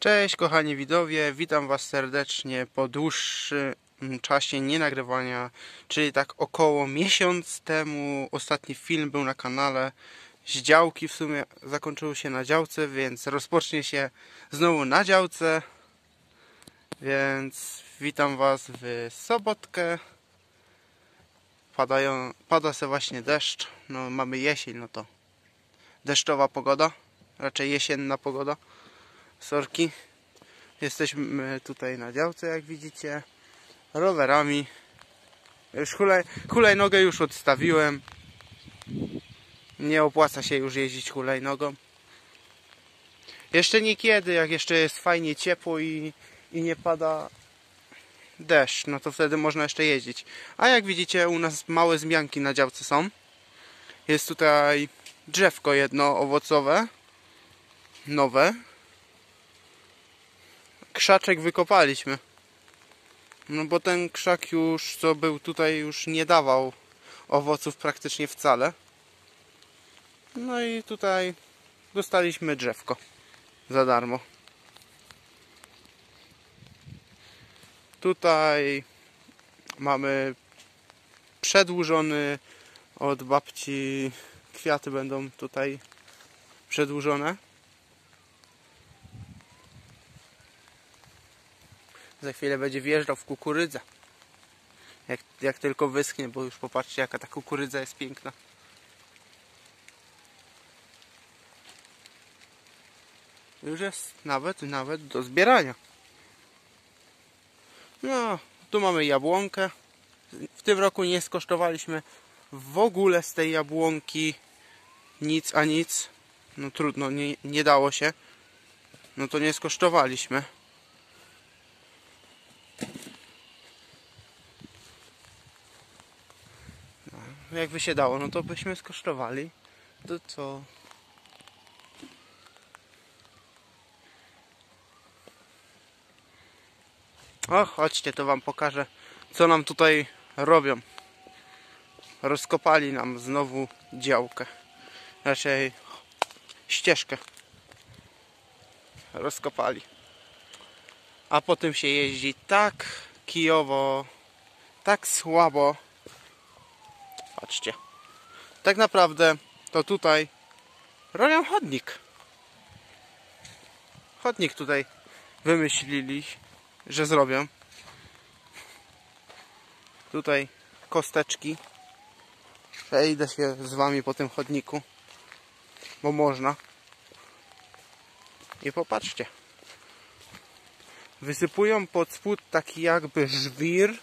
Cześć kochani widowie, witam was serdecznie po dłuższym czasie nienagrywania, czyli tak około miesiąc temu ostatni film był na kanale. Z działki, w sumie zakończył się na działce, więc rozpocznie się znowu na działce, więc witam was w sobotkę, Padają, pada se właśnie deszcz, no mamy jesień, no to deszczowa pogoda, raczej jesienna pogoda sorki. Jesteśmy tutaj na działce, jak widzicie. Rowerami. Już hulaj, hulajnogę już odstawiłem. Nie opłaca się już jeździć hulajnogą. Jeszcze niekiedy, jak jeszcze jest fajnie ciepło i, i nie pada deszcz, no to wtedy można jeszcze jeździć. A jak widzicie, u nas małe zmianki na działce są. Jest tutaj drzewko jedno owocowe, nowe, krzaczek wykopaliśmy. No bo ten krzak już, co był tutaj, już nie dawał owoców praktycznie wcale. No i tutaj dostaliśmy drzewko za darmo. Tutaj mamy przedłużony od babci kwiaty będą tutaj przedłużone. Za chwilę będzie wjeżdżał w kukurydzę. Jak, jak tylko wyschnie, bo już popatrzcie jaka ta kukurydza jest piękna. Już jest nawet, nawet do zbierania. No, tu mamy jabłonkę. W tym roku nie skosztowaliśmy w ogóle z tej jabłonki nic a nic. No trudno, nie, nie dało się. No to nie skosztowaliśmy. Jakby się dało, no to byśmy skosztowali. To co? O, chodźcie, to wam pokażę, co nam tutaj robią. Rozkopali nam znowu działkę. Raczej ścieżkę. Rozkopali. A potem się jeździ tak kijowo, tak słabo, Patrzcie. Tak naprawdę to tutaj robią chodnik. Chodnik tutaj wymyślili, że zrobią. Tutaj kosteczki. Przejdę się z wami po tym chodniku, bo można. I popatrzcie. Wysypują pod spód taki jakby żwir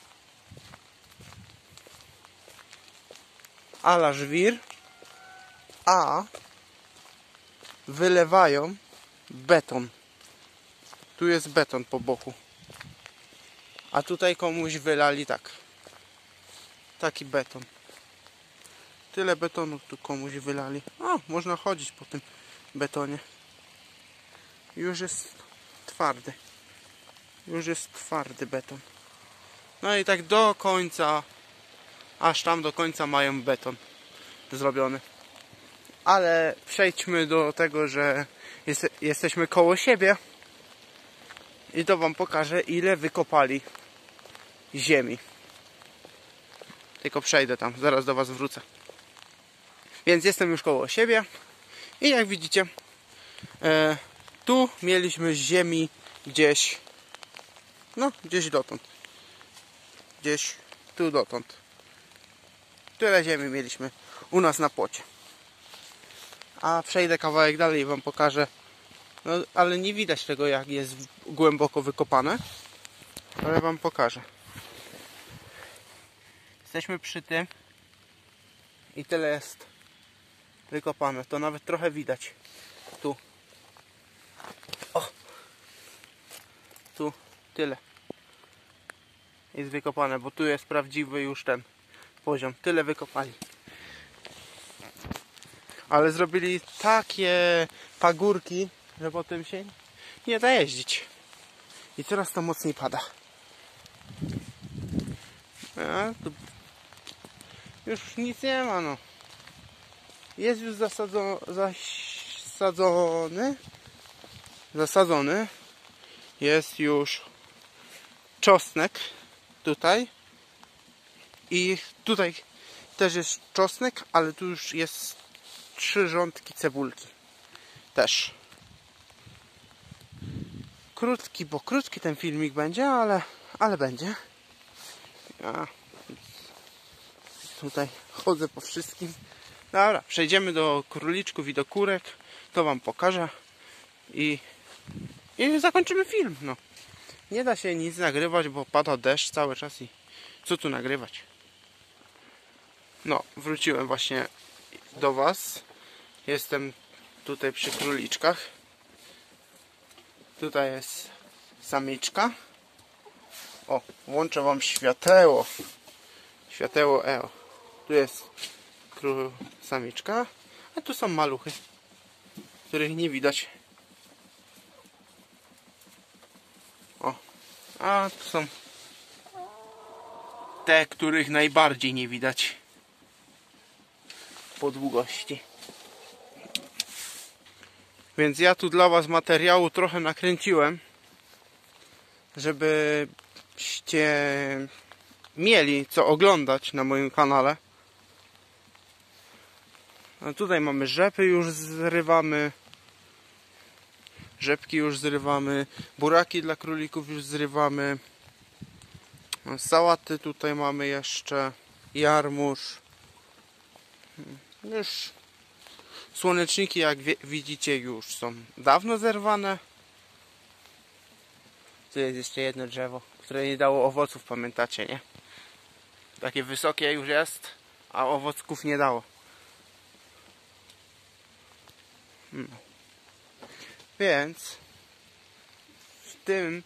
ala żwir, a wylewają beton. Tu jest beton po boku. A tutaj komuś wylali tak. Taki beton. Tyle betonu tu komuś wylali. O, można chodzić po tym betonie. Już jest twardy. Już jest twardy beton. No i tak do końca aż tam do końca mają beton zrobiony. Ale przejdźmy do tego, że jest, jesteśmy koło siebie i to Wam pokażę, ile wykopali ziemi. Tylko przejdę tam, zaraz do Was wrócę. Więc jestem już koło siebie i jak widzicie, e, tu mieliśmy ziemi gdzieś, no gdzieś dotąd. Gdzieś tu dotąd. Tyle ziemi mieliśmy u nas na płocie. A przejdę kawałek dalej i Wam pokażę. No, ale nie widać tego, jak jest głęboko wykopane. Ale Wam pokażę. Jesteśmy przy tym. I tyle jest wykopane. To nawet trochę widać. Tu. O! Tu. Tyle. Jest wykopane, bo tu jest prawdziwy już ten poziom. Tyle wykopali. Ale zrobili takie pagórki, że potem się nie da jeździć. I coraz to mocniej pada. A, tu już nic nie ma, no. Jest już zasadzony, zasadzony, zasadzony jest już czosnek tutaj i tutaj też jest czosnek, ale tu już jest trzy rządki cebulki. Też. Krótki, bo krótki ten filmik będzie, ale, ale będzie. Ja tutaj chodzę po wszystkim. Dobra, przejdziemy do króliczków i do kurek. To wam pokażę. I, i zakończymy film. No. Nie da się nic nagrywać, bo pada deszcz cały czas i co tu nagrywać? No, wróciłem właśnie do Was. Jestem tutaj przy króliczkach. Tutaj jest samiczka. O, włączę Wam świateło. Świateło EO. Tu jest król samiczka, a tu są maluchy, których nie widać. O, a tu są te, których najbardziej nie widać po długości. Więc ja tu dla Was materiału trochę nakręciłem, żebyście mieli co oglądać na moim kanale. A tutaj mamy rzepy już zrywamy. Rzepki już zrywamy. Buraki dla królików już zrywamy. Sałaty tutaj mamy jeszcze. Jarmuż. Już słoneczniki jak widzicie już są dawno zerwane. Tu jest jeszcze jedno drzewo, które nie dało owoców, pamiętacie, nie? Takie wysokie już jest, a owocków nie dało. No. Więc w tym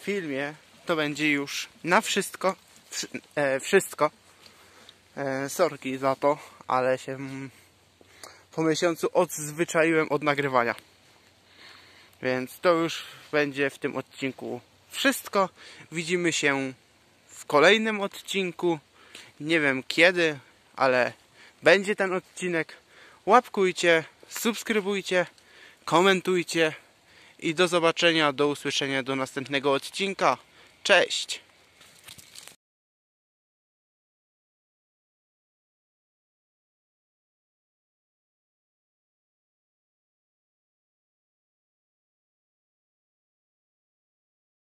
filmie to będzie już na wszystko. Wszy, e, wszystko. E, sorki za to, ale się po miesiącu odzwyczaiłem od nagrywania. Więc to już będzie w tym odcinku wszystko. Widzimy się w kolejnym odcinku. Nie wiem kiedy, ale będzie ten odcinek. Łapkujcie, subskrybujcie, komentujcie i do zobaczenia, do usłyszenia do następnego odcinka. Cześć!